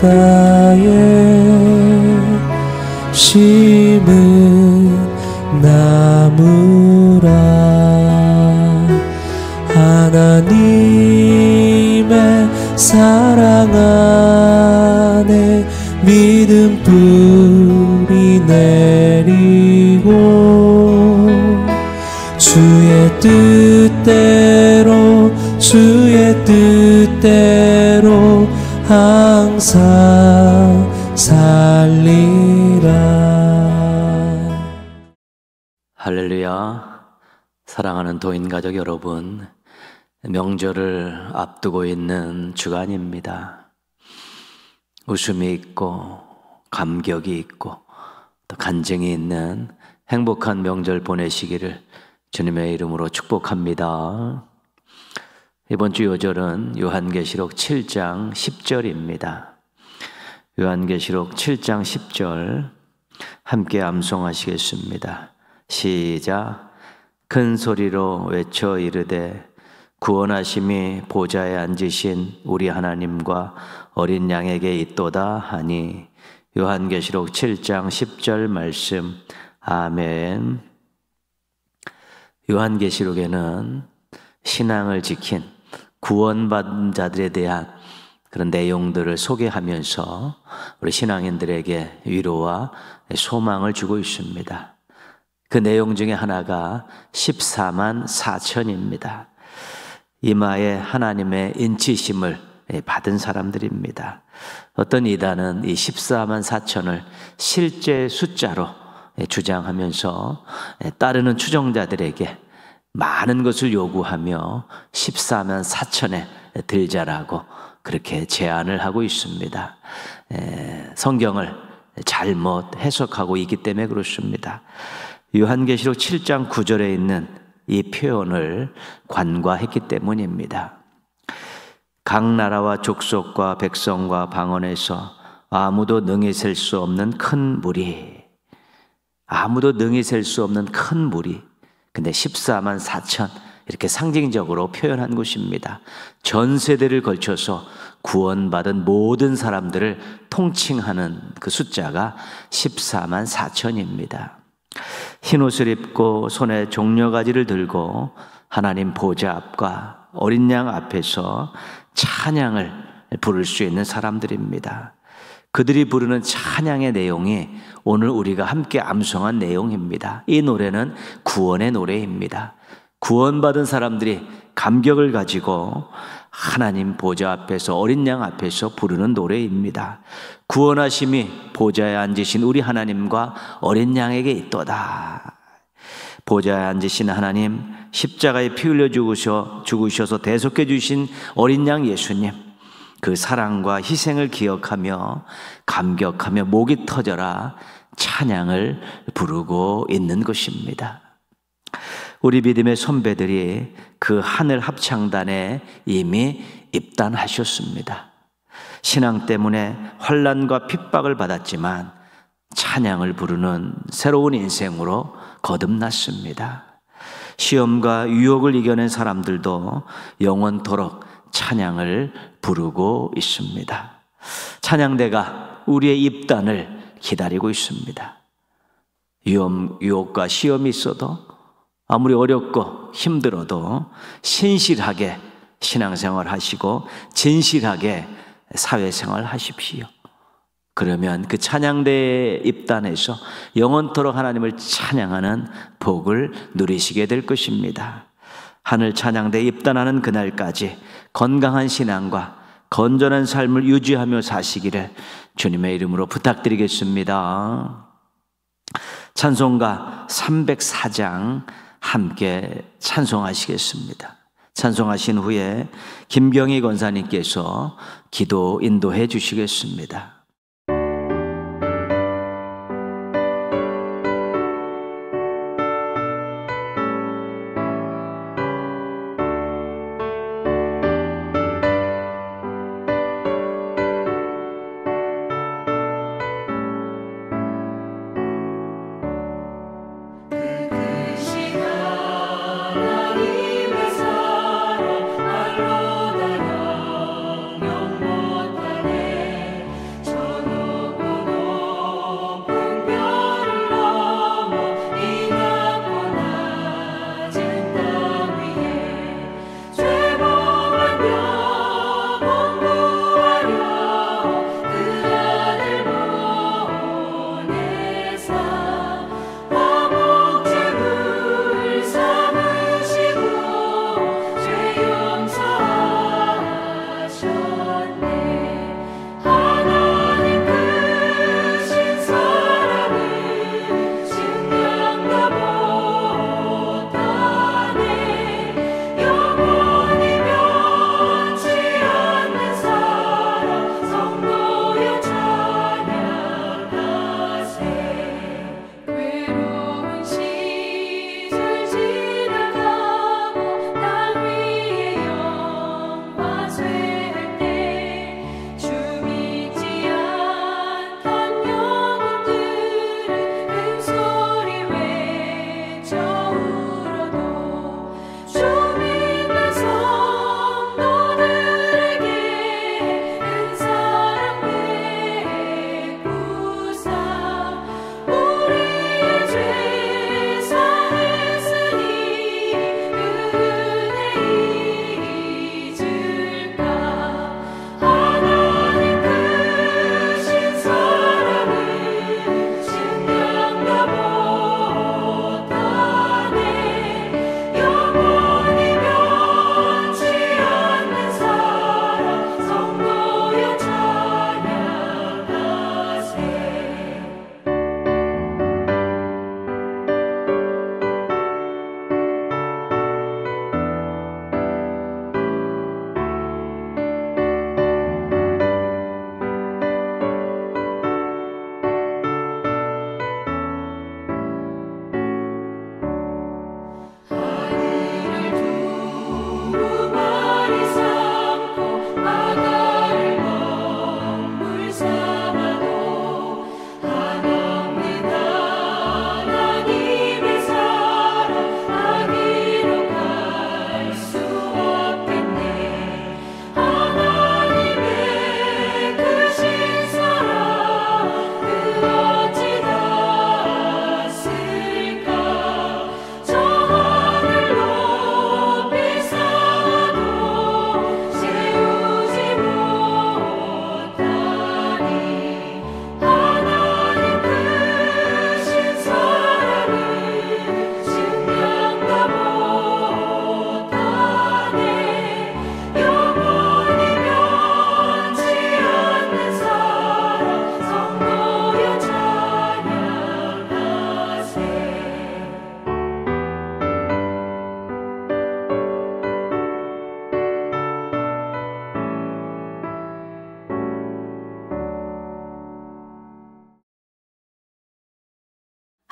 시냇가에 심은 나무라. 하나님의 사랑 안에 믿음 뿌리 내리고 주의 뜻대로 항상 살리라 할렐루야. 사랑하는 도인 가족 여러분, 명절을 앞두고 있는 주간입니다. 웃음이 있고, 감격이 있고, 또 간증이 있는 행복한 명절 보내시기를 주님의 이름으로 축복합니다. 이번 주 요절은 요한계시록 7장 10절입니다. 요한계시록 7장 10절 함께 암송하시겠습니다. 시작. 큰 소리로 외쳐 이르되 구원하심이 보좌에 앉으신 우리 하나님과 어린 양에게 있도다 하니 요한계시록 7장 10절 말씀 아멘. 요한계시록에는 신앙을 지킨 구원받은 자들에 대한 그런 내용들을 소개하면서 우리 신앙인들에게 위로와 소망을 주고 있습니다. 그 내용 중에 하나가 14만 4천입니다. 이마에 하나님의 인치심을 받은 사람들입니다. 어떤 이단은 이 14만 4천을 실제 숫자로 주장하면서 따르는 추종자들에게 많은 것을 요구하며 14만 4천에 들자라고 그렇게 제안을 하고 있습니다. 성경을 잘못 해석하고 있기 때문에 그렇습니다. 요한계시록 7장 9절에 있는 이 표현을 관과했기 때문입니다. 각 나라와 족속과 백성과 방언에서 아무도 능히 셀 수 없는 큰 무리, 아무도 능히 셀 수 없는 큰 무리, 근데 14만 4천 이렇게 상징적으로 표현한 것입니다. 전 세대를 걸쳐서 구원받은 모든 사람들을 통칭하는 그 숫자가 14만 4천입니다. 흰 옷을 입고 손에 종려가지를 들고 하나님 보좌 앞과 어린 양 앞에서 찬양을 부를 수 있는 사람들입니다. 그들이 부르는 찬양의 내용이 오늘 우리가 함께 암송한 내용입니다. 이 노래는 구원의 노래입니다. 구원받은 사람들이 감격을 가지고 하나님 보좌 앞에서 어린 양 앞에서 부르는 노래입니다. 구원하심이 보좌에 앉으신 우리 하나님과 어린 양에게 있도다. 보좌에 앉으신 하나님, 십자가에 피 흘려 죽으셔, 죽으셔서 대속해 주신 어린 양 예수님, 그 사랑과 희생을 기억하며 감격하며 목이 터져라 찬양을 부르고 있는 것입니다. 우리 믿음의 선배들이 그 하늘 합창단에 이미 입단하셨습니다. 신앙 때문에 환란과 핍박을 받았지만 찬양을 부르는 새로운 인생으로 거듭났습니다. 시험과 유혹을 이겨낸 사람들도 영원토록 찬양을 부르고 있습니다. 찬양대가 우리의 입단을 기다리고 있습니다. 유혹과 시험이 있어도 아무리 어렵고 힘들어도 신실하게 신앙생활 하시고 진실하게 사회생활 하십시오. 그러면 그 찬양대에 입단해서 영원토록 하나님을 찬양하는 복을 누리시게 될 것입니다. 하늘 찬양대에 입단하는 그날까지 건강한 신앙과 건전한 삶을 유지하며 사시기를 주님의 이름으로 부탁드리겠습니다. 찬송가 304장 함께 찬송하시겠습니다. 찬송하신 후에 김경희 권사님께서 기도 인도해 주시겠습니다.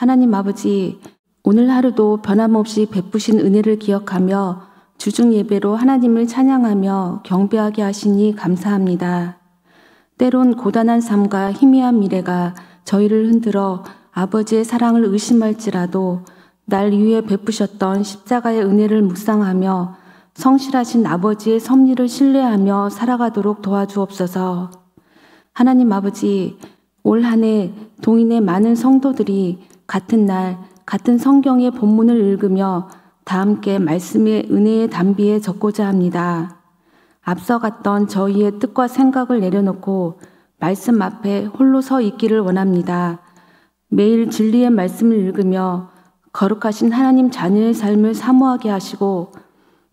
하나님 아버지, 오늘 하루도 변함없이 베푸신 은혜를 기억하며 주중 예배로 하나님을 찬양하며 경배하게 하시니 감사합니다. 때론 고단한 삶과 희미한 미래가 저희를 흔들어 아버지의 사랑을 의심할지라도 날 위해 베푸셨던 십자가의 은혜를 묵상하며 성실하신 아버지의 섭리를 신뢰하며 살아가도록 도와주옵소서. 하나님 아버지, 올 한 해 동인의 많은 성도들이 같은 날 같은 성경의 본문을 읽으며 다 함께 말씀의 은혜의 담비에 적고자 합니다. 앞서 갔던 저희의 뜻과 생각을 내려놓고 말씀 앞에 홀로 서 있기를 원합니다. 매일 진리의 말씀을 읽으며 거룩하신 하나님 자녀의 삶을 사모하게 하시고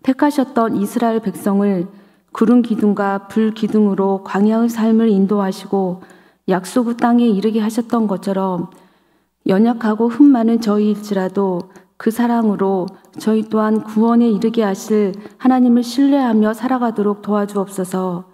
택하셨던 이스라엘 백성을 구름 기둥과 불 기둥으로 광야의 삶을 인도하시고 약속의 땅에 이르게 하셨던 것처럼 연약하고 흠 많은 저희일지라도 그 사랑으로 저희 또한 구원에 이르게 하실 하나님을 신뢰하며 살아가도록 도와주옵소서.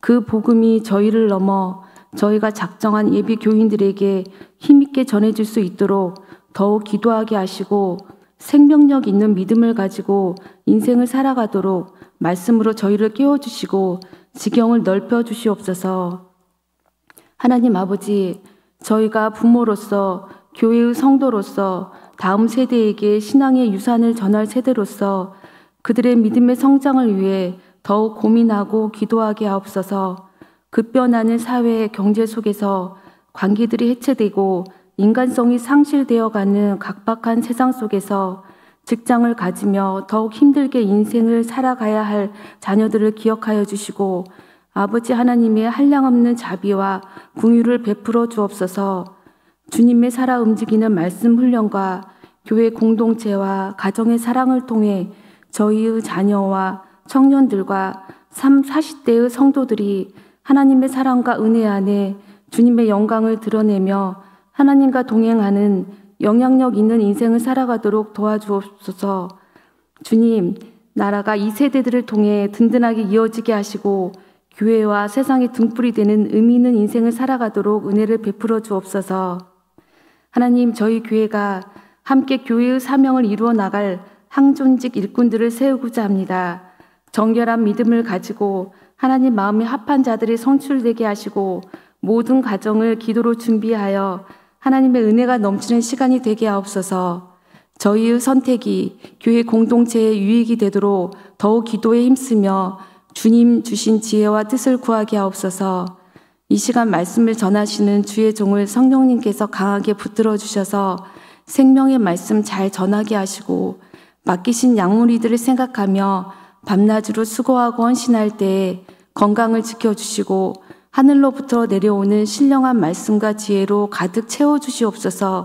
그 복음이 저희를 넘어 저희가 작정한 예비 교인들에게 힘있게 전해질 수 있도록 더욱 기도하게 하시고 생명력 있는 믿음을 가지고 인생을 살아가도록 말씀으로 저희를 깨워주시고 지경을 넓혀 주시옵소서. 하나님 아버지, 저희가 부모로서 교회의 성도로서 다음 세대에게 신앙의 유산을 전할 세대로서 그들의 믿음의 성장을 위해 더욱 고민하고 기도하게 하옵소서. 급변하는 사회 경제 속에서 관계들이 해체되고 인간성이 상실되어 가는 각박한 세상 속에서 직장을 가지며 더욱 힘들게 인생을 살아가야 할 자녀들을 기억하여 주시고 아버지 하나님의 한량없는 자비와 궁유를 베풀어 주옵소서 주님의 살아 움직이는 말씀 훈련과 교회 공동체와 가정의 사랑을 통해 저희의 자녀와 청년들과 3, 40대의 성도들이 하나님의 사랑과 은혜 안에 주님의 영광을 드러내며 하나님과 동행하는 영향력 있는 인생을 살아가도록 도와주옵소서. 주님, 나라가 이 세대들을 통해 든든하게 이어지게 하시고 교회와 세상의 등불이 되는 의미 있는 인생을 살아가도록 은혜를 베풀어 주옵소서. 하나님, 저희 교회가 함께 교회의 사명을 이루어 나갈 항존직 일꾼들을 세우고자 합니다. 정결한 믿음을 가지고 하나님 마음에 합한 자들이 성출되게 하시고 모든 가정을 기도로 준비하여 하나님의 은혜가 넘치는 시간이 되게 하옵소서. 저희의 선택이 교회 공동체의 유익이 되도록 더욱 기도에 힘쓰며 주님 주신 지혜와 뜻을 구하게 하옵소서. 이 시간 말씀을 전하시는 주의 종을 성령님께서 강하게 붙들어 주셔서 생명의 말씀 잘 전하게 하시고 맡기신 양무리들을 생각하며 밤낮으로 수고하고 헌신할 때에 건강을 지켜주시고 하늘로부터 내려오는 신령한 말씀과 지혜로 가득 채워주시옵소서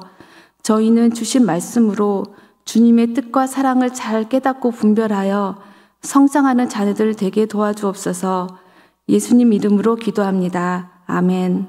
저희는 주신 말씀으로 주님의 뜻과 사랑을 잘 깨닫고 분별하여 성장하는 자녀들 되게 도와주옵소서 예수님 이름으로 기도합니다. 아멘.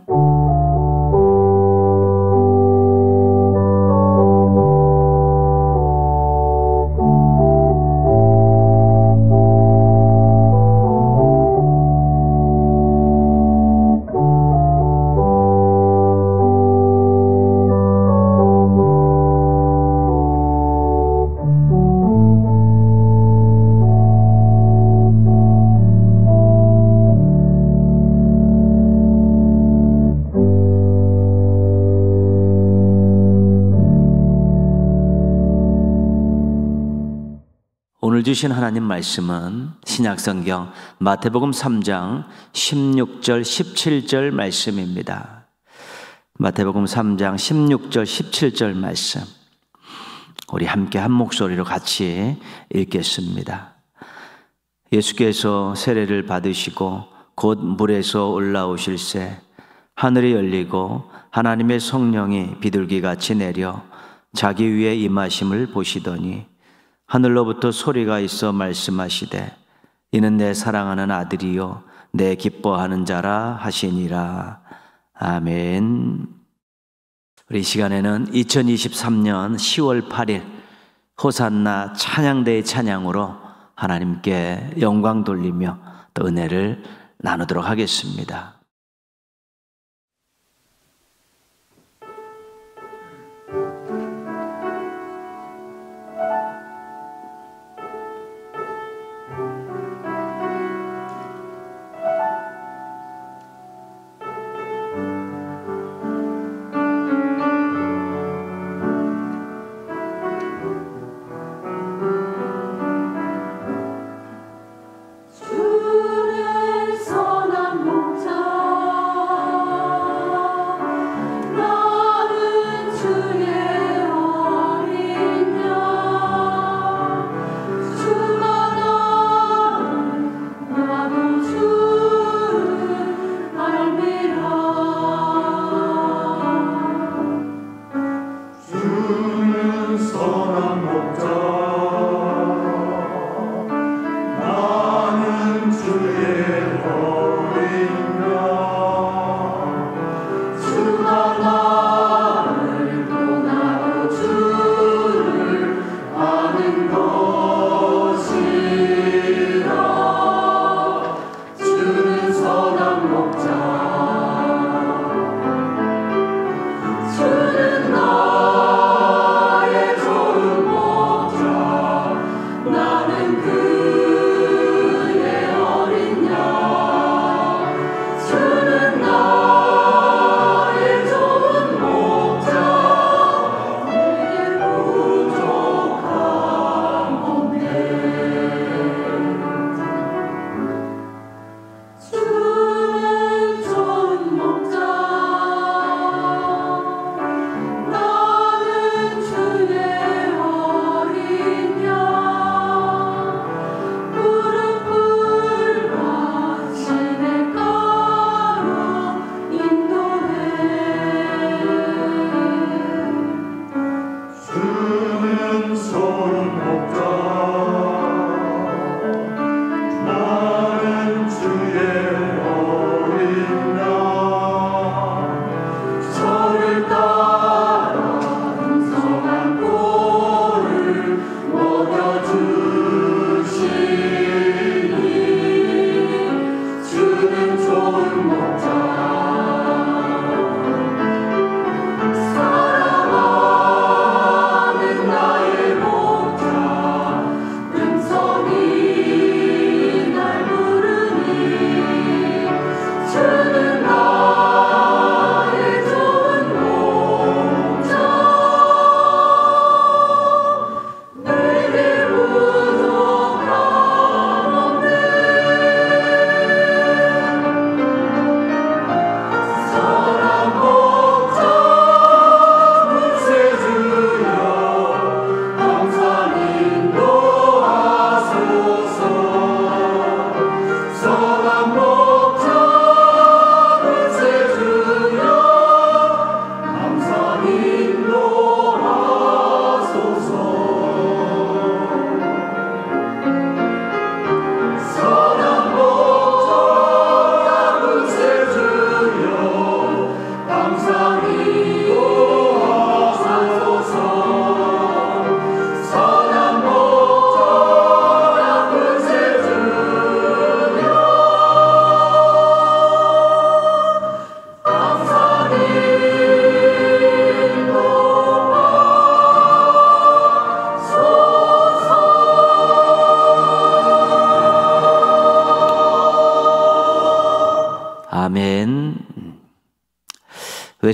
주신 하나님 말씀은 신약성경 마태복음 3장 16절 17절 말씀입니다. 마태복음 3장 16절 17절 말씀. 우리 함께 한 목소리로 같이 읽겠습니다. 예수께서 세례를 받으시고 곧 물에서 올라오실새 하늘이 열리고 하나님의 성령이 비둘기같이 내려 자기 위에 임하심을 보시더니 하늘로부터 소리가 있어 말씀하시되 이는 내 사랑하는 아들이요 내 기뻐하는 자라 하시니라. 아멘. 우리 시간에는 2023년 10월 8일 호산나 찬양대의 찬양으로 하나님께 영광 돌리며 또 은혜를 나누도록 하겠습니다.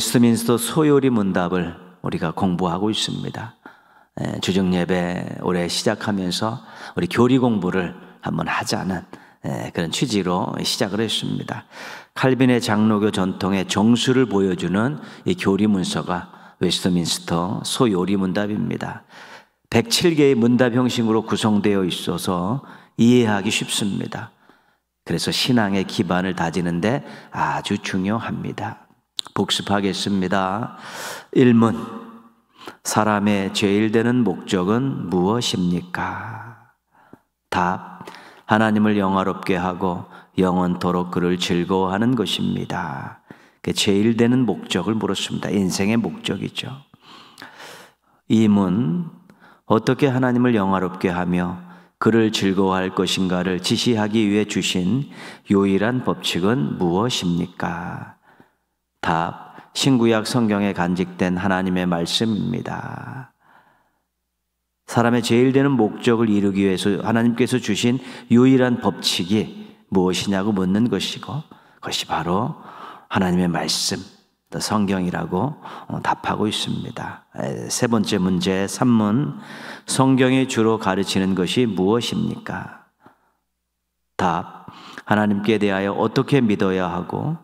웨스트민스터 소요리 문답을 우리가 공부하고 있습니다. 예, 주중 예배 올해 시작하면서 우리 교리 공부를 한번 하자는 예, 그런 취지로 시작을 했습니다. 칼빈의 장로교 전통의 정수를 보여주는 이 교리 문서가 웨스트민스터 소요리 문답입니다. 107개의 문답 형식으로 구성되어 있어서 이해하기 쉽습니다. 그래서 신앙의 기반을 다지는데 아주 중요합니다. 복습하겠습니다. 1문. 사람의 제일 되는 목적은 무엇입니까? 답. 하나님을 영화롭게 하고 영원토록 그를 즐거워하는 것입니다. 그 제일 되는 목적을 물었습니다. 인생의 목적이죠. 이문. 어떻게 하나님을 영화롭게 하며 그를 즐거워할 것인가를 지시하기 위해 주신 유일한 법칙은 무엇입니까? 답. 신구약 성경에 간직된 하나님의 말씀입니다. 사람의 제일 되는 목적을 이루기 위해서 하나님께서 주신 유일한 법칙이 무엇이냐고 묻는 것이고 그것이 바로 하나님의 말씀, 성경이라고 어, 답하고 있습니다. 세 번째 문제 3문 성경이 주로 가르치는 것이 무엇입니까? 답 하나님께 대하여 어떻게 믿어야 하고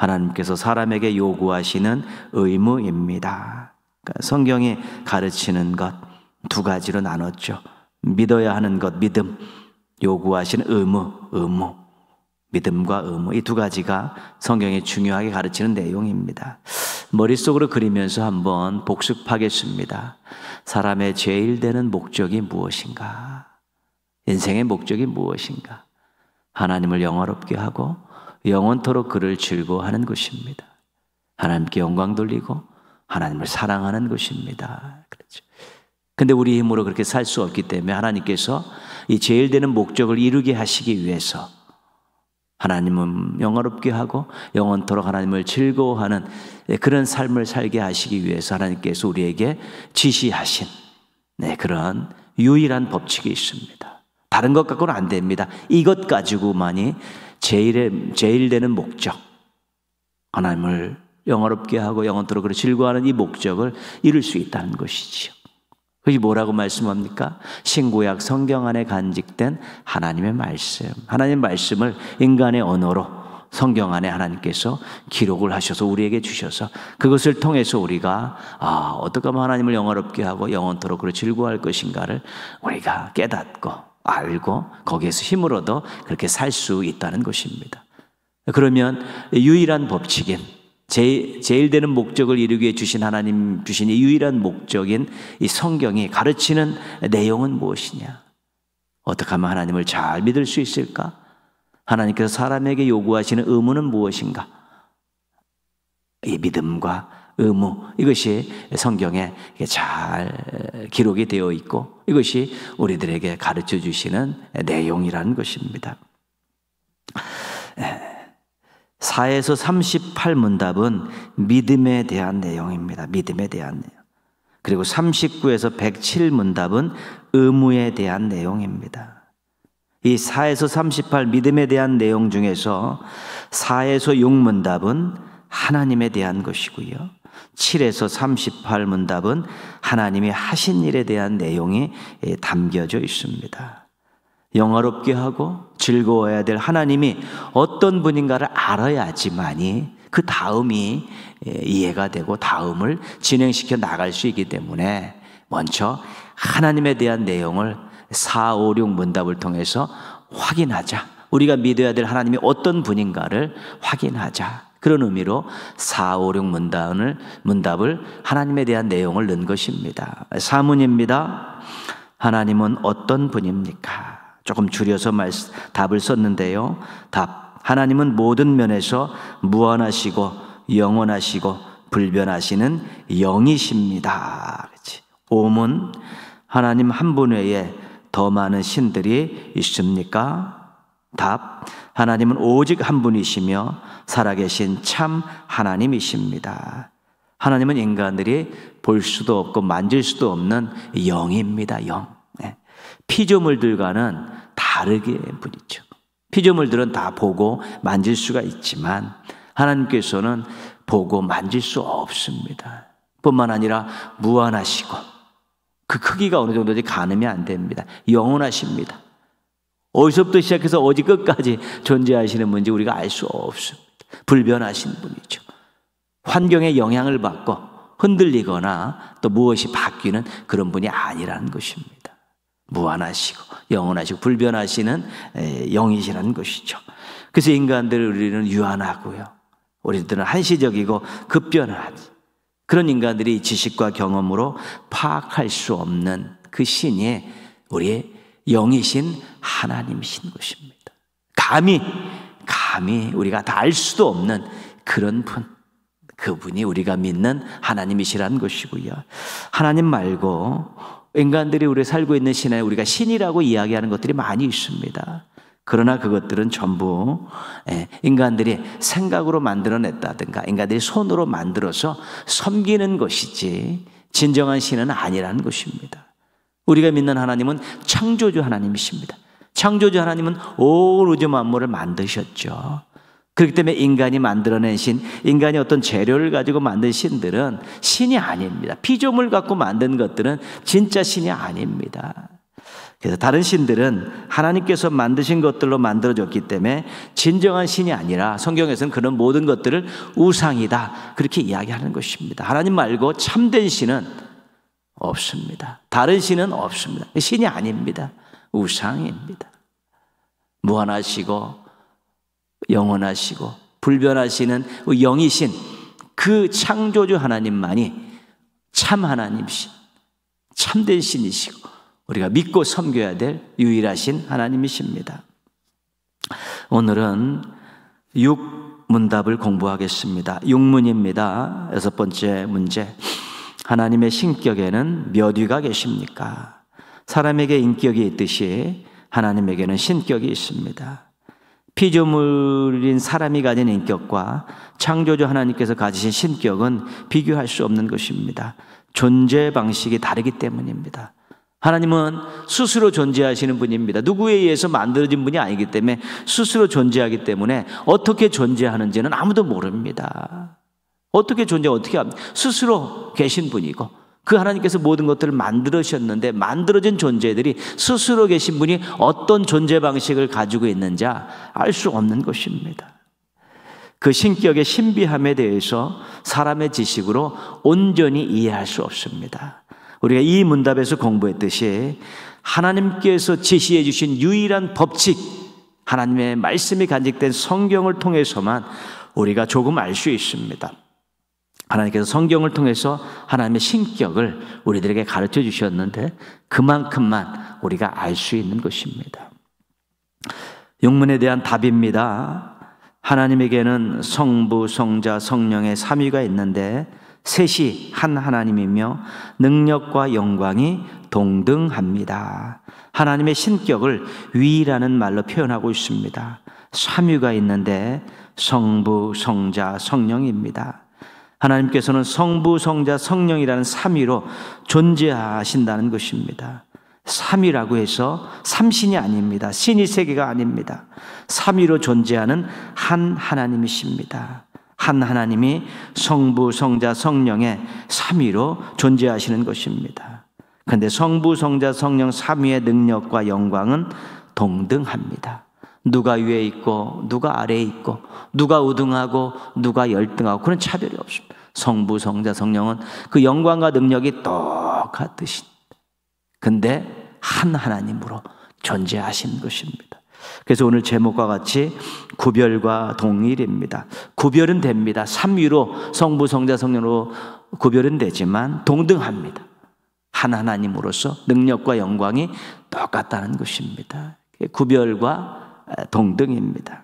하나님께서 사람에게 요구하시는 의무입니다. 그러니까 성경이 가르치는 것 두 가지로 나눴죠. 믿어야 하는 것 믿음, 요구하시는 의무, 의무. 믿음과 의무 이 두 가지가 성경이 중요하게 가르치는 내용입니다. 머릿속으로 그리면서 한번 복습하겠습니다. 사람의 제일 되는 목적이 무엇인가? 인생의 목적이 무엇인가? 하나님을 영화롭게 하고 영원토록 그를 즐거워하는 것입니다. 하나님께 영광 돌리고 하나님을 사랑하는 것입니다. 그렇죠. 근데 우리 힘으로 그렇게 살 수 없기 때문에 하나님께서 이 제일 되는 목적을 이루게 하시기 위해서 하나님은 영화롭게 하고 영원토록 하나님을 즐거워하는 그런 삶을 살게 하시기 위해서 하나님께서 우리에게 지시하신 네, 그런 유일한 법칙이 있습니다. 다른 것 갖고는 안 됩니다. 이것 가지고만이 제일의, 제일 되는 목적. 하나님을 영화롭게 하고 영원토록 그를 즐거워하는 이 목적을 이룰 수 있다는 것이지요. 그게 뭐라고 말씀합니까? 신구약 성경 안에 간직된 하나님의 말씀. 하나님의 말씀을 인간의 언어로 성경 안에 하나님께서 기록을 하셔서 우리에게 주셔서 그것을 통해서 우리가 아, 어떻게 하면 하나님을 영화롭게 하고 영원토록 즐거워할 것인가를 우리가 깨닫고 알고 거기에서 힘을 얻어 그렇게 살 수 있다는 것입니다. 그러면 유일한 법칙인 제, 제일 되는 목적을 이루기 위해 주신 하나님 주신 이 유일한 목적인 이 성경이 가르치는 내용은 무엇이냐? 어떻게 하면 하나님을 잘 믿을 수 있을까? 하나님께서 사람에게 요구하시는 의무는 무엇인가? 이 믿음과 의무 이것이 성경에 잘 기록이 되어 있고 이것이 우리들에게 가르쳐 주시는 내용이라는 것입니다. 4에서 38 문답은 믿음에 대한 내용입니다. 믿음에 대한 내용. 그리고 39에서 107 문답은 의무에 대한 내용입니다. 이 4에서 38 믿음에 대한 내용 중에서 4에서 6 문답은 하나님에 대한 것이고요. 7에서 38 문답은 하나님이 하신 일에 대한 내용이 담겨져 있습니다. 영화롭게 하고 즐거워야 될 하나님이 어떤 분인가를 알아야지만이 그 다음이 이해가 되고 다음을 진행시켜 나갈 수 있기 때문에 먼저 하나님에 대한 내용을 4, 5, 6 문답을 통해서 확인하자. 우리가 믿어야 될 하나님이 어떤 분인가를 확인하자. 그런 의미로 4, 5, 6 문답을, 문답을 하나님에 대한 내용을 넣은 것입니다. 사문입니다. 하나님은 어떤 분입니까? 조금 줄여서 말, 답을 썼는데요. 답. 하나님은 모든 면에서 무한하시고 영원하시고 불변하시는 영이십니다. 그렇지. 오문. 하나님 한 분 외에 더 많은 신들이 있습니까? 답. 하나님은 오직 한 분이시며 살아계신 참 하나님이십니다. 하나님은 인간들이 볼 수도 없고 만질 수도 없는 영입니다. 영. 피조물들과는 다르게 분이죠. 피조물들은 다 보고 만질 수가 있지만 하나님께서는 보고 만질 수 없습니다. 뿐만 아니라 무한하시고 그 크기가 어느 정도인지 가늠이 안 됩니다. 영원하십니다. 어디서부터 시작해서 어디 끝까지 존재하시는 분인지 우리가 알 수 없습니다. 불변하신 분이죠. 환경에 영향을 받고 흔들리거나 또 무엇이 바뀌는 그런 분이 아니라는 것입니다. 무한하시고 영원하시고 불변하시는 영이시라는 것이죠. 그래서 인간들을 우리는 유한하고요. 우리들은 한시적이고 급변한 그런 인간들이 지식과 경험으로 파악할 수 없는 그 신이 우리의 영이신 하나님이신 것입니다. 감히 감히 우리가 다 알 수도 없는 그런 분. 그분이 우리가 믿는 하나님이시라는 것이고요. 하나님 말고 인간들이 우리 살고 있는 신에 우리가 신이라고 이야기하는 것들이 많이 있습니다. 그러나 그것들은 전부 예, 인간들이 생각으로 만들어냈다든가 인간들이 손으로 만들어서 섬기는 것이지 진정한 신은 아니라는 것입니다. 우리가 믿는 하나님은 창조주 하나님이십니다. 창조주 하나님은 온 우주 만물을 만드셨죠. 그렇기 때문에 인간이 만들어낸 신, 인간이 어떤 재료를 가지고 만든 신들은 신이 아닙니다. 피조물 갖고 만든 것들은 진짜 신이 아닙니다. 그래서 다른 신들은 하나님께서 만드신 것들로 만들어졌기 때문에 진정한 신이 아니라 성경에서는 그런 모든 것들을 우상이다. 그렇게 이야기하는 것입니다. 하나님 말고 참된 신은 없습니다. 다른 신은 없습니다. 신이 아닙니다. 우상입니다. 무한하시고 영원하시고 불변하시는 영이신 그 창조주 하나님만이 참 하나님이신 참된 신이시고 우리가 믿고 섬겨야 될 유일하신 하나님이십니다. 오늘은 육 문답을 공부하겠습니다. 육문입니다. 여섯 번째 문제. 하나님의 신격에는 몇 위가 계십니까? 사람에게 인격이 있듯이 하나님에게는 신격이 있습니다. 피조물인 사람이 가진 인격과 창조주 하나님께서 가지신 신격은 비교할 수 없는 것입니다. 존재 방식이 다르기 때문입니다. 하나님은 스스로 존재하시는 분입니다. 누구에 의해서 만들어진 분이 아니기 때문에 스스로 존재하기 때문에 어떻게 존재하는지는 아무도 모릅니다. 어떻게 존재, 어떻게 합니까? 스스로 계신 분이고 그 하나님께서 모든 것들을 만들으셨는데 만들어진 존재들이 스스로 계신 분이 어떤 존재 방식을 가지고 있는지 알 수 없는 것입니다. 그 신격의 신비함에 대해서 사람의 지식으로 온전히 이해할 수 없습니다. 우리가 이 문답에서 공부했듯이 하나님께서 지시해 주신 유일한 법칙, 하나님의 말씀이 간직된 성경을 통해서만 우리가 조금 알 수 있습니다. 하나님께서 성경을 통해서 하나님의 신격을 우리들에게 가르쳐 주셨는데 그만큼만 우리가 알 수 있는 것입니다. 용문에 대한 답입니다. 하나님에게는 성부, 성자, 성령의 삼위가 있는데 셋이 한 하나님이며 능력과 영광이 동등합니다. 하나님의 신격을 위라는 말로 표현하고 있습니다. 삼위가 있는데 성부, 성자, 성령입니다. 하나님께서는 성부, 성자, 성령이라는 삼위로 존재하신다는 것입니다. 삼위라고 해서 삼신이 아닙니다. 신이 세계가 아닙니다. 삼위로 존재하는 한 하나님이십니다. 한 하나님이 성부, 성자, 성령의 삼위로 존재하시는 것입니다. 그런데 성부, 성자, 성령 삼위의 능력과 영광은 동등합니다. 누가 위에 있고 누가 아래에 있고 누가 우등하고 누가 열등하고 그런 차별이 없습니다. 성부, 성자, 성령은 그 영광과 능력이 똑같으신 근데 한 하나님으로 존재하신 것입니다. 그래서 오늘 제목과 같이 구별과 동일입니다. 구별은 됩니다. 삼위로 성부, 성자, 성령으로 구별은 되지만 동등합니다. 한 하나님으로서 능력과 영광이 똑같다는 것입니다. 구별과 동등입니다.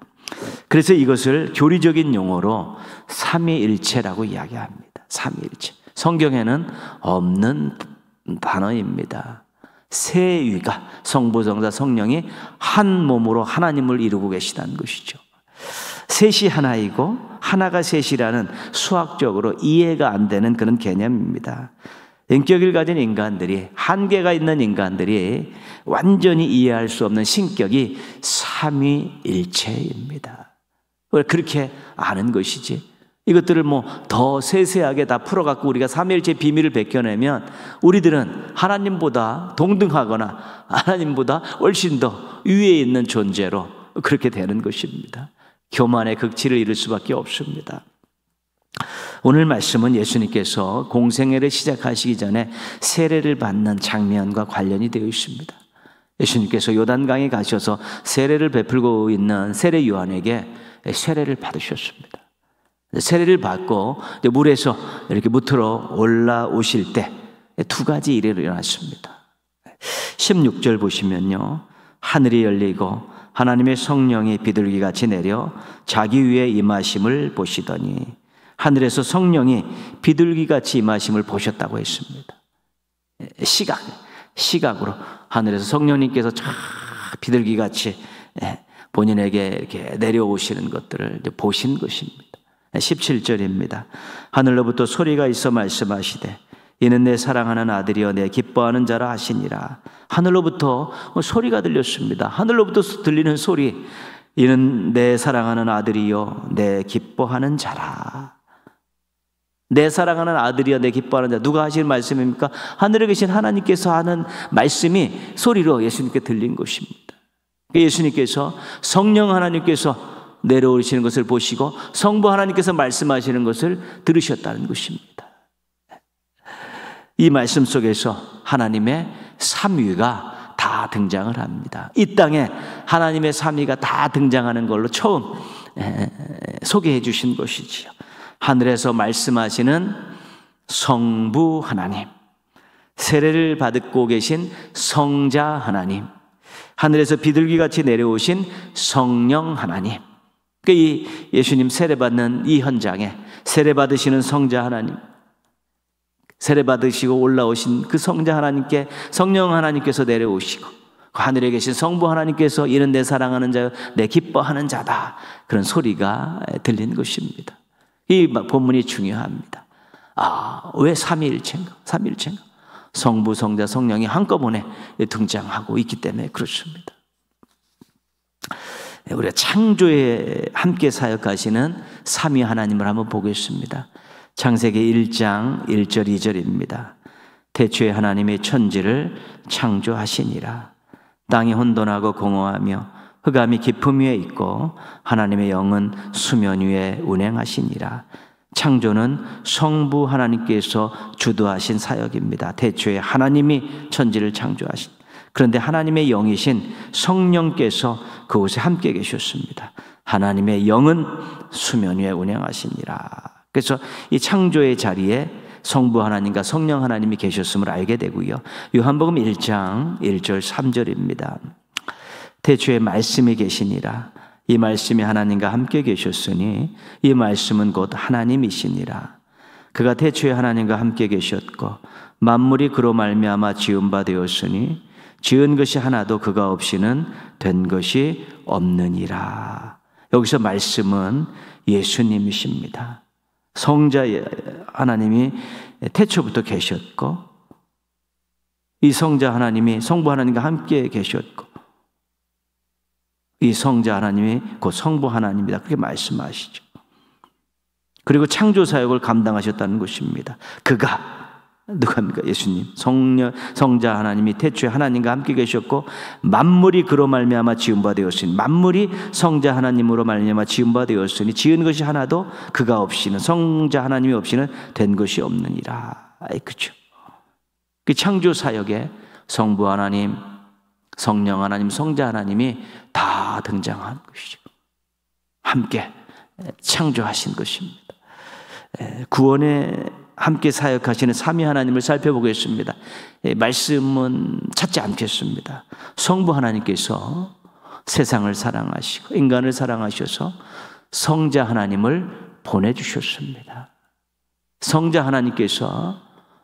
그래서 이것을 교리적인 용어로 삼위일체라고 이야기합니다. 삼위일체. 성경에는 없는 단어입니다. 세 위가 성부, 성자, 성령이 한 몸으로 하나님을 이루고 계시다는 것이죠. 셋이 하나이고 하나가 셋이라는 수학적으로 이해가 안 되는 그런 개념입니다. 인격을 가진 인간들이 한계가 있는 인간들이 완전히 이해할 수 없는 신격이 삼위일체입니다. 그렇게 아는 것이지 이것들을 뭐 더 세세하게 다 풀어갖고 우리가 삼일체 비밀을 베껴내면 우리들은 하나님보다 동등하거나 하나님보다 훨씬 더 위에 있는 존재로 그렇게 되는 것입니다. 교만의 극치를 이룰 수밖에 없습니다. 오늘 말씀은 예수님께서 공생애를 시작하시기 전에 세례를 받는 장면과 관련이 되어 있습니다. 예수님께서 요단강에 가셔서 세례를 베풀고 있는 세례 요한에게 세례를 받으셨습니다. 세례를 받고 물에서 이렇게 무트로 올라오실 때 두 가지 일이 일어났습니다. 16절 보시면요. 하늘이 열리고 하나님의 성령이 비둘기 같이 내려 자기 위에 임하심을 보시더니 하늘에서 성령이 비둘기 같이 임하심을 보셨다고 했습니다. 시각, 시각으로 하늘에서 성령님께서 쫙 비둘기 같이 예, 본인에게 이렇게 내려오시는 것들을 보신 것입니다. 17절입니다. 하늘로부터 소리가 있어 말씀하시되 이는 내 사랑하는 아들이여 내 기뻐하는 자라 하시니라. 하늘로부터 소리가 들렸습니다. 하늘로부터 들리는 소리. 이는 내 사랑하는 아들이여 내 기뻐하는 자라. 내 사랑하는 아들이여 내 기뻐하는 자. 누가 하시는 말씀입니까? 하늘에 계신 하나님께서 하는 말씀이 소리로 예수님께 들린 것입니다. 예수님께서 성령 하나님께서 내려오시는 것을 보시고 성부 하나님께서 말씀하시는 것을 들으셨다는 것입니다. 이 말씀 속에서 하나님의 삼위가 다 등장을 합니다. 이 땅에 하나님의 삼위가 다 등장하는 걸로 처음 소개해 주신 것이지요. 하늘에서 말씀하시는 성부 하나님, 세례를 받고 계신 성자 하나님, 하늘에서 비둘기 같이 내려오신 성령 하나님, 그이 예수님 세례받는 이 현장에 세례받으시는 성자 하나님, 세례받으시고 올라오신 그 성자 하나님께 성령 하나님께서 내려오시고 그 하늘에 계신 성부 하나님께서 이는 내 사랑하는 자요 내 기뻐하는 자다 그런 소리가 들린 것입니다. 이 본문이 중요합니다. 아, 왜 삼위일체인가? 삼위일체인가? 성부, 성자, 성령이 한꺼번에 등장하고 있기 때문에 그렇습니다. 우리가 창조에 함께 사역하시는 삼위 하나님을 한번 보겠습니다. 창세기 1장 1절 2절입니다. 대초에 하나님의 천지를 창조하시니라. 땅이 혼돈하고 공허하며 흑암이 깊음 위에 있고 하나님의 영은 수면 위에 운행하시니라. 창조는 성부 하나님께서 주도하신 사역입니다. 대초에 하나님이 천지를 창조하신. 그런데 하나님의 영이신 성령께서 그곳에 함께 계셨습니다. 하나님의 영은 수면 위에 운행하시니라. 그래서 이 창조의 자리에 성부 하나님과 성령 하나님이 계셨음을 알게 되고요. 요한복음 1장 1절 3절입니다. 대초에 말씀이 계시니라. 이 말씀이 하나님과 함께 계셨으니 이 말씀은 곧 하나님이시니라. 그가 대초에 하나님과 함께 계셨고 만물이 그로 말미암아 지은 바 되었으니 지은 것이 하나도 그가 없이는 된 것이 없느니라. 여기서 말씀은 예수님이십니다. 성자 하나님이 태초부터 계셨고 이 성자 하나님이 성부 하나님과 함께 계셨고 이 성자 하나님이 곧 성부 하나님이다. 그렇게 말씀하시죠. 그리고 창조 사역을 감당하셨다는 것입니다. 그가 누가입니까? 예수님. 성녀, 성자 하나님이 태초에 하나님과 함께 계셨고 만물이 그로 말미암아 지은 바 되었으니 만물이 성자 하나님으로 말미암아 지은 바 되었으니 지은 것이 하나도 그가 없이는 성자 하나님이 없이는 된 것이 없느니라. 아이 그죠. 그 창조 사역에 성부 하나님, 성령 하나님, 성자 하나님이 다 등장한 것이죠. 함께 창조하신 것입니다. 구원의 함께 사역하시는 삼위 하나님을 살펴보겠습니다. 말씀은 찾지 않겠습니다. 성부 하나님께서 세상을 사랑하시고 인간을 사랑하셔서 성자 하나님을 보내주셨습니다. 성자 하나님께서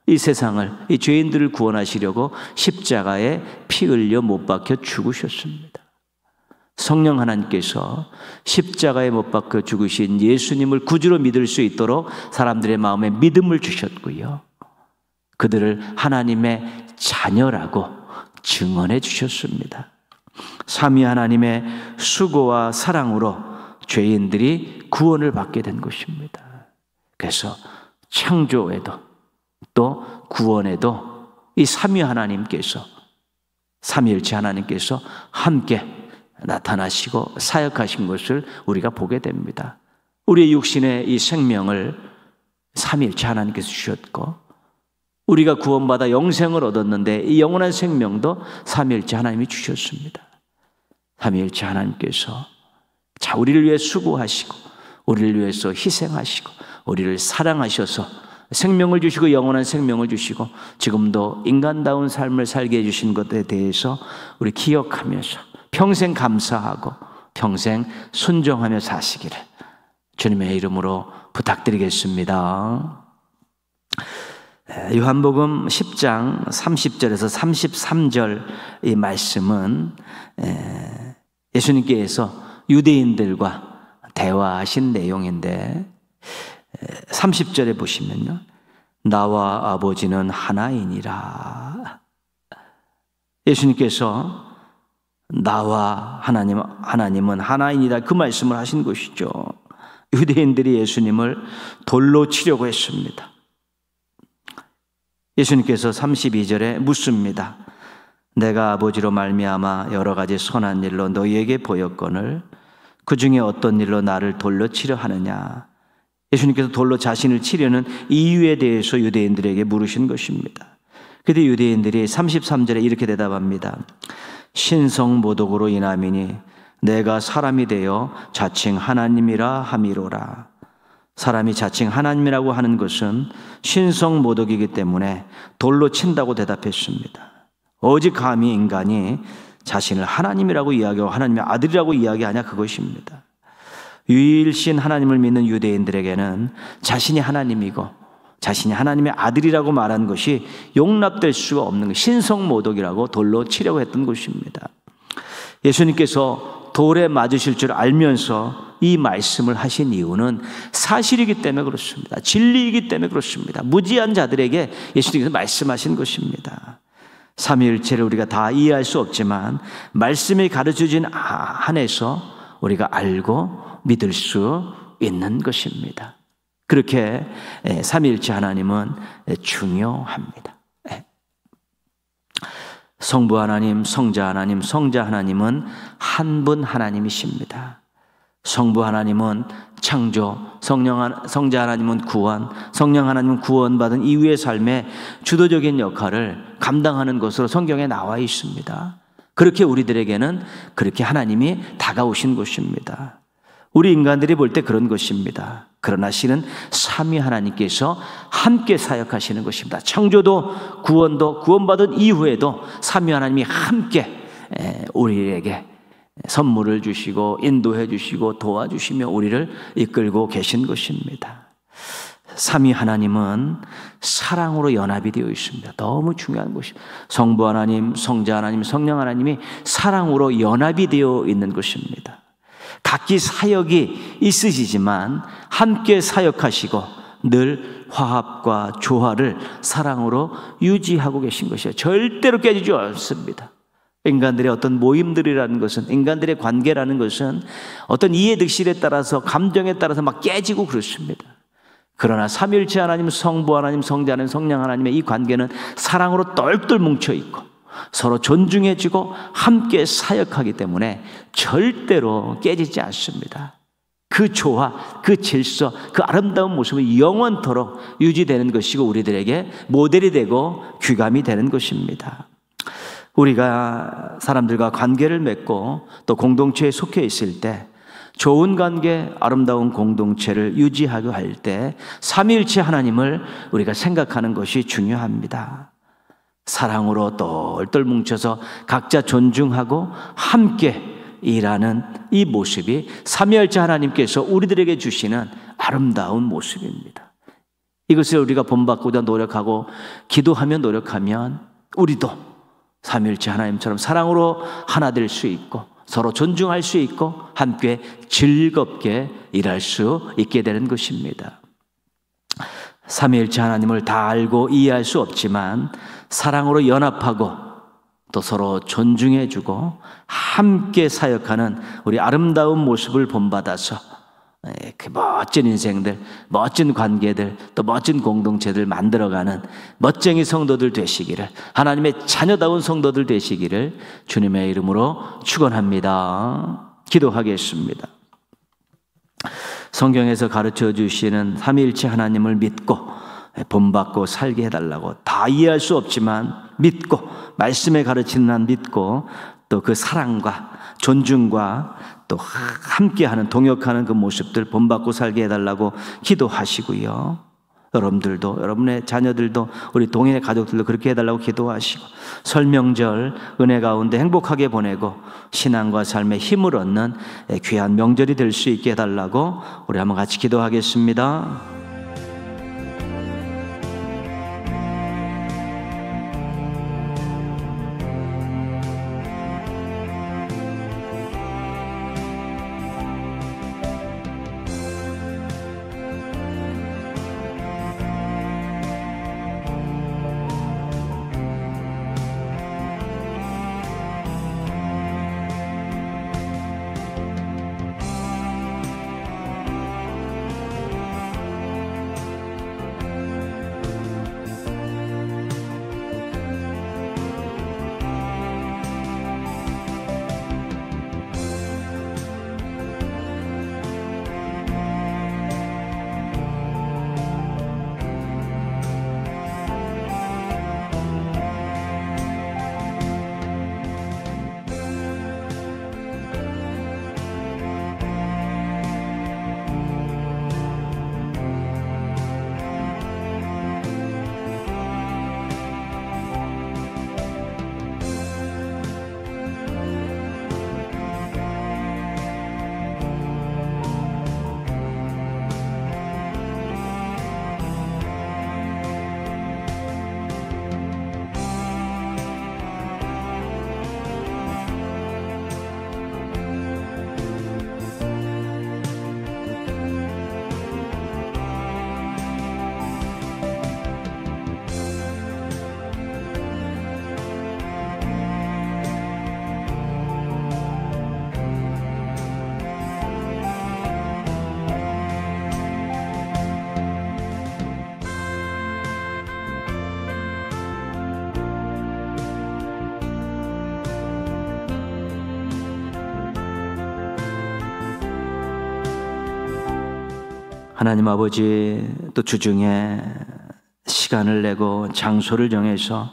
이 세상을, 이 죄인들을 구원하시려고 십자가에 피 흘려 못 박혀 죽으셨습니다. 성령 하나님께서 십자가에 못 박혀 죽으신 예수님을 구주로 믿을 수 있도록 사람들의 마음에 믿음을 주셨고요. 그들을 하나님의 자녀라고 증언해 주셨습니다. 삼위 하나님의 수고와 사랑으로 죄인들이 구원을 받게 된 것입니다. 그래서 창조에도 또 구원에도 이 삼위 하나님께서 삼위일체 하나님께서 함께 나타나시고 사역하신 것을 우리가 보게 됩니다. 우리의 육신의 이 생명을 삼위일체 하나님께서 주셨고 우리가 구원받아 영생을 얻었는데 이 영원한 생명도 삼위일체 하나님이 주셨습니다. 삼위일체 하나님께서 자 우리를 위해 수고하시고 우리를 위해서 희생하시고 우리를 사랑하셔서 생명을 주시고 영원한 생명을 주시고 지금도 인간다운 삶을 살게 해주신 것에 대해서 우리 기억하면서 평생 감사하고 평생 순종하며 사시기를 주님의 이름으로 부탁드리겠습니다. 요한복음 10장 30절에서 33절 이 말씀은 예수님께서 유대인들과 대화하신 내용인데 30절에 보시면요. 나와 아버지는 하나이니라. 예수님께서 나와 하나님, 하나님은 하나이니라 그 말씀을 하신 것이죠. 유대인들이 예수님을 돌로 치려고 했습니다. 예수님께서 32절에 묻습니다. 내가 아버지로 말미암아 여러 가지 선한 일로 너희에게 보였거늘 그 중에 어떤 일로 나를 돌로 치려 하느냐? 예수님께서 돌로 자신을 치려는 이유에 대해서 유대인들에게 물으신 것입니다. 그때 유대인들이 33절에 이렇게 대답합니다. 신성 모독으로 인함이니 내가 사람이 되어 자칭 하나님이라 함이로라. 사람이 자칭 하나님이라고 하는 것은 신성 모독이기 때문에 돌로 친다고 대답했습니다. 오직 감히 인간이 자신을 하나님이라고 이야기하고 하나님의 아들이라고 이야기하냐 그것입니다. 유일신 하나님을 믿는 유대인들에게는 자신이 하나님이고 자신이 하나님의 아들이라고 말한 것이 용납될 수가 없는 것, 신성모독이라고 돌로 치려고 했던 것입니다. 예수님께서 돌에 맞으실 줄 알면서 이 말씀을 하신 이유는 사실이기 때문에 그렇습니다. 진리이기 때문에 그렇습니다. 무지한 자들에게 예수님께서 말씀하신 것입니다. 삼위일체를 우리가 다 이해할 수 없지만 말씀이 가르쳐 준 한에서 우리가 알고 믿을 수 있는 것입니다. 그렇게 삼위일체 하나님은 중요합니다. 예. 성부 하나님, 성자 하나님, 성자 하나님은 한 분 하나님이십니다. 성부 하나님은 창조, 성령 성자 하나님은 구원, 성령 하나님은 구원받은 이후의 삶의 주도적인 역할을 감당하는 것으로 성경에 나와 있습니다. 그렇게 우리들에게는 그렇게 하나님이 다가오신 것입니다. 우리 인간들이 볼 때 그런 것입니다. 그러나 실은 삼위 하나님께서 함께 사역하시는 것입니다. 창조도 구원도 구원받은 이후에도 삼위 하나님이 함께 우리에게 선물을 주시고 인도해 주시고 도와주시며 우리를 이끌고 계신 것입니다. 삼위 하나님은 사랑으로 연합이 되어 있습니다. 너무 중요한 것이 성부 하나님, 성자 하나님, 성령 하나님이 사랑으로 연합이 되어 있는 것입니다. 각기 사역이 있으시지만 함께 사역하시고 늘 화합과 조화를 사랑으로 유지하고 계신 것이에요. 절대로 깨지지 않습니다. 인간들의 어떤 모임들이라는 것은 인간들의 관계라는 것은 어떤 이해득실에 따라서 감정에 따라서 막 깨지고 그렇습니다. 그러나 삼일체 하나님, 성부 하나님, 성자 하나님, 성령 하나님의 이 관계는 사랑으로 똘똘 뭉쳐 있고 서로 존중해주고 함께 사역하기 때문에 절대로 깨지지 않습니다. 그 조화, 그 질서, 그 아름다운 모습은 영원토록 유지되는 것이고 우리들에게 모델이 되고 귀감이 되는 것입니다. 우리가 사람들과 관계를 맺고 또 공동체에 속해 있을 때 좋은 관계, 아름다운 공동체를 유지하려 할 때 삼일체 하나님을 우리가 생각하는 것이 중요합니다. 사랑으로 똘똘 뭉쳐서 각자 존중하고 함께 일하는 이 모습이 삼위일체 하나님께서 우리들에게 주시는 아름다운 모습입니다. 이것을 우리가 본받고자 노력하고 기도하며 노력하면 우리도 삼위일체 하나님처럼 사랑으로 하나 될 수 있고 서로 존중할 수 있고 함께 즐겁게 일할 수 있게 되는 것입니다. 삼위일체 하나님을 다 알고 이해할 수 없지만 사랑으로 연합하고 또 서로 존중해주고 함께 사역하는 우리 아름다운 모습을 본받아서 예, 그 멋진 인생들, 멋진 관계들, 또 멋진 공동체들 만들어가는 멋쟁이 성도들 되시기를, 하나님의 자녀다운 성도들 되시기를 주님의 이름으로 축원합니다. 기도하겠습니다. 성경에서 가르쳐 주시는 삼위일체 하나님을 믿고 본받고 살게 해달라고 다 이해할 수 없지만 믿고 말씀에 가르치는 한 믿고 또 그 사랑과 존중과 또 함께하는 동역하는 그 모습들 본받고 살게 해달라고 기도하시고요. 여러분들도 여러분의 자녀들도 우리 동인의 가족들도 그렇게 해달라고 기도하시고 설명절 은혜 가운데 행복하게 보내고 신앙과 삶의 힘을 얻는 귀한 명절이 될 수 있게 해달라고 우리 한번 같이 기도하겠습니다. 하나님 아버지 또 주중에 시간을 내고 장소를 정해서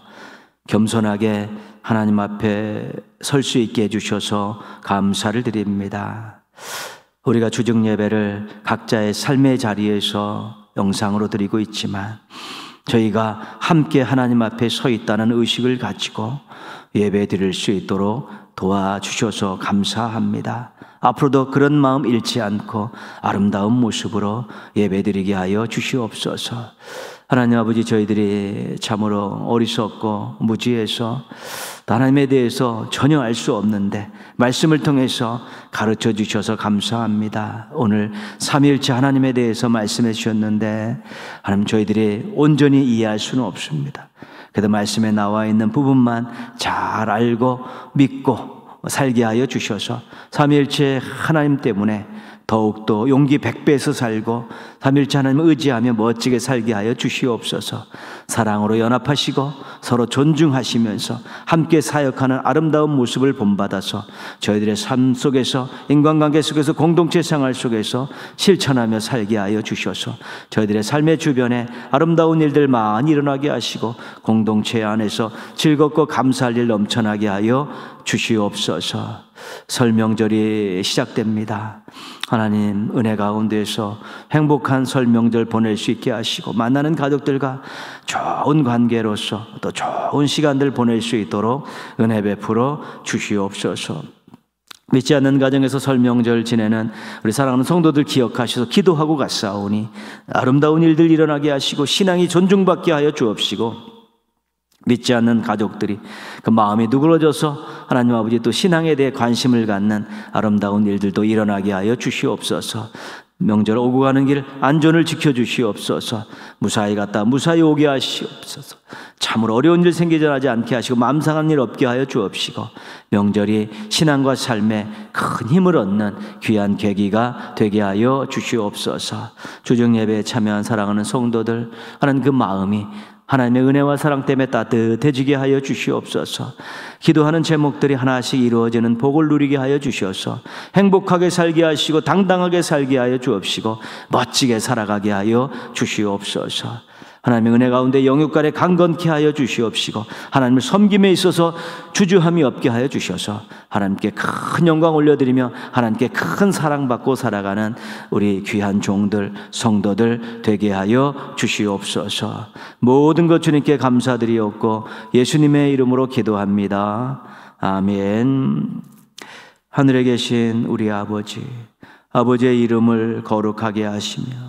겸손하게 하나님 앞에 설 수 있게 해주셔서 감사를 드립니다. 우리가 주중 예배를 각자의 삶의 자리에서 영상으로 드리고 있지만 저희가 함께 하나님 앞에 서 있다는 의식을 가지고 예배 드릴 수 있도록 도와주셔서 감사합니다. 앞으로도 그런 마음 잃지 않고 아름다운 모습으로 예배 드리게 하여 주시옵소서. 하나님 아버지 저희들이 참으로 어리석고 무지해서 하나님에 대해서 전혀 알 수 없는데 말씀을 통해서 가르쳐 주셔서 감사합니다. 오늘 삼일째 하나님에 대해서 말씀해 주셨는데 하나님 저희들이 온전히 이해할 수는 없습니다. 그래도 말씀에 나와 있는 부분만 잘 알고 믿고 살게 하여 주셔서 삼일체 하나님 때문에 더욱더 용기 백배에서 살고 삼일째 하나님을 의지하며 멋지게 살게 하여 주시옵소서. 사랑으로 연합하시고 서로 존중하시면서 함께 사역하는 아름다운 모습을 본받아서 저희들의 삶 속에서 인간관계 속에서 공동체 생활 속에서 실천하며 살게 하여 주셔서. 저희들의 삶의 주변에 아름다운 일들 많이 일어나게 하시고 공동체 안에서 즐겁고 감사할 일 넘쳐나게 하여 주시옵소서. 설명절이 시작됩니다. 하나님 은혜 가운데서 행복한 설명절 보낼 수 있게 하시고 만나는 가족들과 좋은 관계로서 또 좋은 시간들 보낼 수 있도록 은혜 베풀어 주시옵소서. 믿지 않는 가정에서 설명절 지내는 우리 사랑하는 성도들 기억하셔서 기도하고 갔사오니 아름다운 일들 일어나게 하시고 신앙이 존중받게 하여 주옵시고 믿지 않는 가족들이 그 마음이 누그러져서 하나님 아버지 또 신앙에 대해 관심을 갖는 아름다운 일들도 일어나게 하여 주시옵소서. 명절 오고 가는 길 안전을 지켜 주시옵소서. 무사히 갔다 무사히 오게 하시옵소서. 참으로 어려운 일 생기지 않게 하시고 맘상한 일 없게 하여 주옵시고 명절이 신앙과 삶에 큰 힘을 얻는 귀한 계기가 되게 하여 주시옵소서. 주중 예배에 참여한 사랑하는 성도들 하는 그 마음이 하나님의 은혜와 사랑 때문에 따뜻해지게 하여 주시옵소서. 기도하는 제목들이 하나씩 이루어지는 복을 누리게 하여 주셔서 행복하게 살게 하시고 당당하게 살게 하여 주옵시고 멋지게 살아가게 하여 주시옵소서. 하나님의 은혜 가운데 영육간에 강건케 하여 주시옵시고 하나님을 섬김에 있어서 주주함이 없게 하여 주셔서 하나님께 큰 영광 올려드리며 하나님께 큰 사랑받고 살아가는 우리 귀한 종들 성도들 되게 하여 주시옵소서. 모든 것 주님께 감사드리옵고 예수님의 이름으로 기도합니다. 아멘. 하늘에 계신 우리 아버지 아버지의 이름을 거룩하게 하시며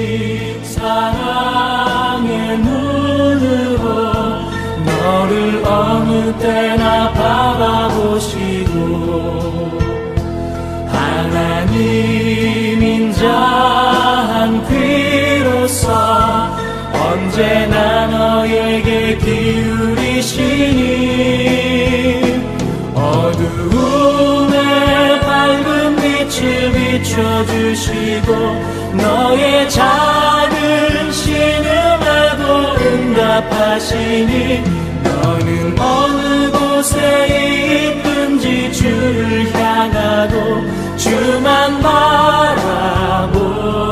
사랑의 눈으로 너를 어느 때나 바라보시고 하나님 인자한 귀로서 언제나 너에게 기울이시니 어두움에 밝은 빛을 비춰주시고 너의 작은 신음하고 응답하시니 너는 어느 곳에 있든지 주를 향하고 주만 바라볼지라.